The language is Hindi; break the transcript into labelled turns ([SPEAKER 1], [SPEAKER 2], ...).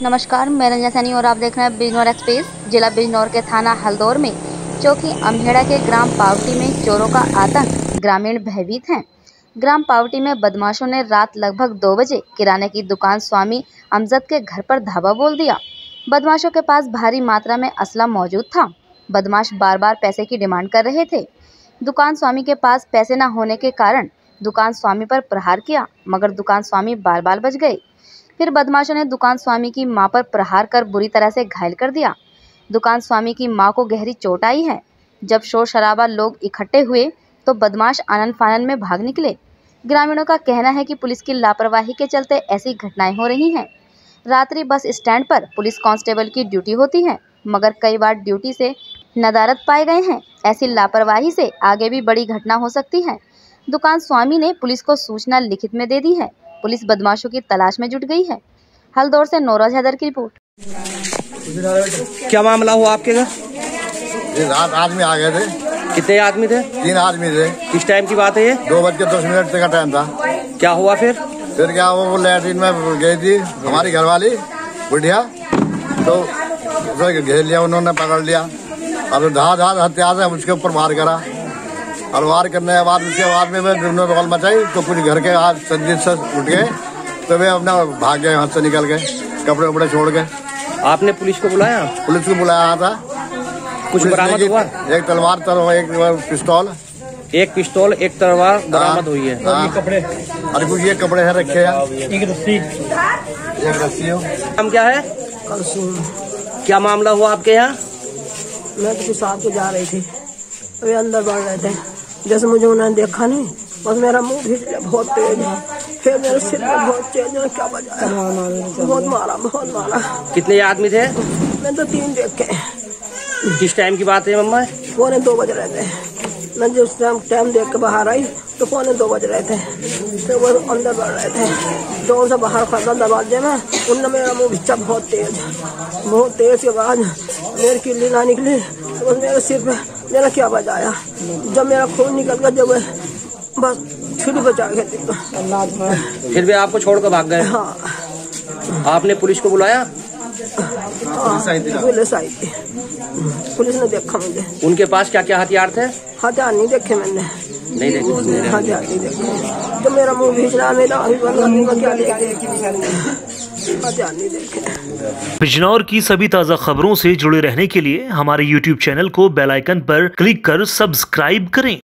[SPEAKER 1] नमस्कार, मैं रंजना सैनी और आप देख रहे हैं बिजनौर एक्सप्रेस, जिला बिजनौर के थाना हल्दौर में चौकी अम्हेड़ा के ग्राम पावटी में चोरों का आतंक, ग्रामीण भयभीत हैं। ग्राम पावटी में बदमाशों ने रात लगभग दो बजे किराने की दुकान स्वामी अमजद के घर पर धावा बोल दिया। बदमाशों के पास भारी मात्रा में असला मौजूद था। बदमाश बार बार पैसे की डिमांड कर रहे थे। दुकान स्वामी के पास पैसे न होने के कारण दुकान स्वामी पर प्रहार किया, मगर दुकान स्वामी बार बार बच गए। फिर बदमाशों ने दुकान स्वामी की माँ पर प्रहार कर बुरी तरह से घायल कर दिया। दुकान स्वामी की माँ को गहरी चोट आई है। जब शोर शराबा लोग इकट्ठे हुए तो बदमाश आनंद फानन में भाग निकले। ग्रामीणों का कहना है कि पुलिस की लापरवाही के चलते ऐसी घटनाएँ हो रही हैं। रात्रि बस स्टैंड पर पुलिस कांस्टेबल की ड्यूटी होती है, मगर कई बार ड्यूटी से नदारत पाए गए हैं। ऐसी लापरवाही से आगे भी बड़ी घटना हो सकती है। दुकान स्वामी ने पुलिस को सूचना लिखित में दे दी है। पुलिस बदमाशों की तलाश में जुट गई है। हल्दौर से नौरोज हैदर की रिपोर्ट।
[SPEAKER 2] क्या मामला हुआ आपके घर?
[SPEAKER 3] रात आदमी आ गए थे।
[SPEAKER 2] कितने आदमी थे?
[SPEAKER 3] तीन आदमी थे।
[SPEAKER 2] किस टाइम की बात है ये?
[SPEAKER 3] दो बज के दस मिनट का टाइम था।
[SPEAKER 2] क्या हुआ फिर?
[SPEAKER 3] फिर क्या वो लैट्रीन में गई थी हमारी घरवाली बुढ़िया। तो घेर लिया उन्होंने पकड़ लिया। अब धा धा हथियार से उसके ऊपर वार करा। और वार करने के बाद उसके बाद में मैं रोल मचाई तो कुछ घर के हाथ संजीत से उठ गए तो वे अपना भाग गए हाथ से निकल गए कपड़े वपड़े छोड़ गए।
[SPEAKER 2] आपने पुलिस को बुलाया?
[SPEAKER 3] पुलिस को बुलाया था।
[SPEAKER 2] कुछ बरामद हुआ?
[SPEAKER 3] एक तलवार तर एक पिस्तौल।
[SPEAKER 2] एक पिस्तौल एक तलवार बरामद हुई है।
[SPEAKER 3] हाँ। और कुछ ये कपड़े हैं रखे हैं।
[SPEAKER 2] एक रस्सी।
[SPEAKER 3] एक रस्सी हो।
[SPEAKER 2] नाम क्या है? क्या मामला हुआ आपके यहाँ?
[SPEAKER 4] मैं तो पेशाब को जा रही थी। वे अंदर बढ़ रहे थे। जैसे मुझे उन्होंने देखा नहीं बस मेरा मुँह भी बहुत तेज है। फिर मेरे सिर में बहुत तेज है क्या बजाया। बहुत मारा बहुत मारा।
[SPEAKER 2] कितने आदमी थे?
[SPEAKER 4] मैं तो तीन देख। के
[SPEAKER 2] किस टाइम की बात है मम्मा?
[SPEAKER 4] पौने दो बज रहे थे। मैं जिस टाइम टाइम देख के बाहर आई तो पौने दो बज रहे थे। फिर वो अंदर बढ़ रहे थे। दो से बाहर खड़ा दरवाजे में उनने मेरा मुँह भिच्चा बहुत तेज। बहुत तेज के बाद मेरी किल्ली ना निकली तो बस मेरे सिर पे मेरा क्या बजाया? जब मेरा खून निकल गया जब बस छुरी बचा तो।
[SPEAKER 2] फिर भी आपको छोड़कर भाग गए?
[SPEAKER 4] हाँ।
[SPEAKER 2] आपने पुलिस को बुलाया?
[SPEAKER 4] हाँ, पुलिस आई थी। पुलिस ने देखा मुझे।
[SPEAKER 2] उनके पास क्या क्या हथियार थे?
[SPEAKER 4] हथियार नहीं देखे मैंने।
[SPEAKER 2] नहीं देखे।
[SPEAKER 4] हथियार नहीं देखे। तो मेरा मुँह भीजना मेरा अभी बंद क्या
[SPEAKER 5] बिजनौर की सभी ताज़ा खबरों से जुड़े रहने के लिए हमारे YouTube चैनल को बेल आइकन पर क्लिक कर सब्सक्राइब करें।